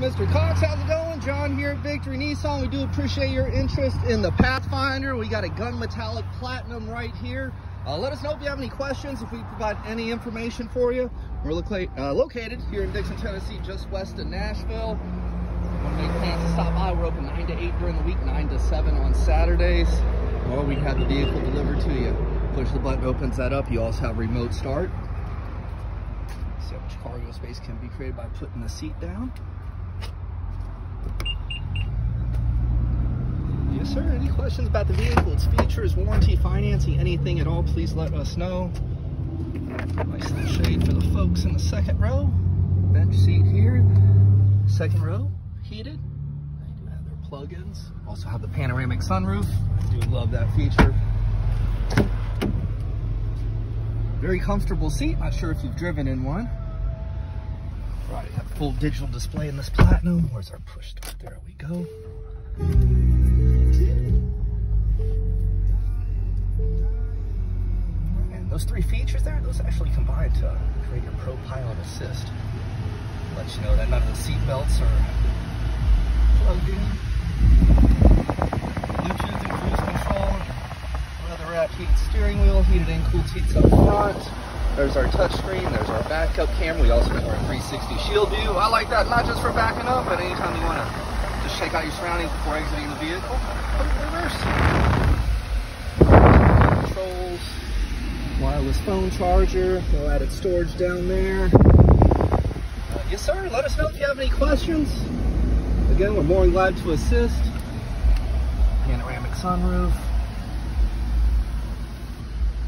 Mr. Cox, how's it going? John here at Victory Nissan. We do appreciate your interest in the Pathfinder. We got a gun metallic platinum right here. Uh, let us know if you have any questions, if we provide any information for you. We're uh, located here in Dickson, Tennessee, just west of Nashville. Make plans to stop by? We're open 9 to 8 during the week, 9 to 7 on Saturdays. Or we have the vehicle delivered to you. Push the button, opens that up. You also have remote start. See how much cargo space can be created by putting the seat down. Sir. Any questions about the vehicle, its features, warranty, financing, anything at all, please let us know. Nice little shade for the folks in the second row. Bench seat here. Second row, heated. They do have their plugins. Also have the panoramic sunroof. I do love that feature. Very comfortable seat. Not sure if you've driven in one. Right, have full digital display in this Platinum. Where's our push start? There we go. Those three features there, those actually combine to create your Pro Pilot Assist. Let you know that none of the seat belts are plugged in. Bluetooth and cruise control. Wrapped heated steering wheel, heated and cooled seats up front. There's our touchscreen, there's our backup camera. We also have our 360 shield view. I like that not just for backing up, but anytime you want to just check out your surroundings before exiting the vehicle. Put it in reverse. Wireless phone charger, no added storage down there. Uh, yes, sir. Let us know if you have any questions. Again, we're more than glad to assist. Panoramic sunroof.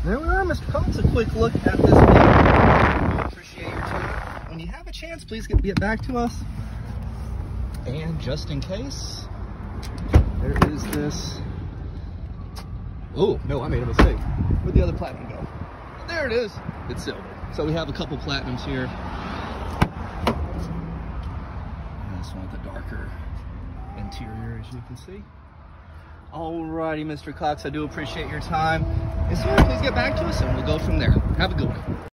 There we are, Mr. Cox. A quick look at this vehicle. Appreciate your time. When you have a chance, please get, get back to us. And just in case, there is this. Oh, no, I made a mistake. Where'd the other platinum go? There it is. It's silver. So we have a couple platinums here. And this one with the darker interior, as you can see. Alrighty, Mr. Cox, I do appreciate your time. Yes, sir, please get back to us and we'll go from there. Have a good one.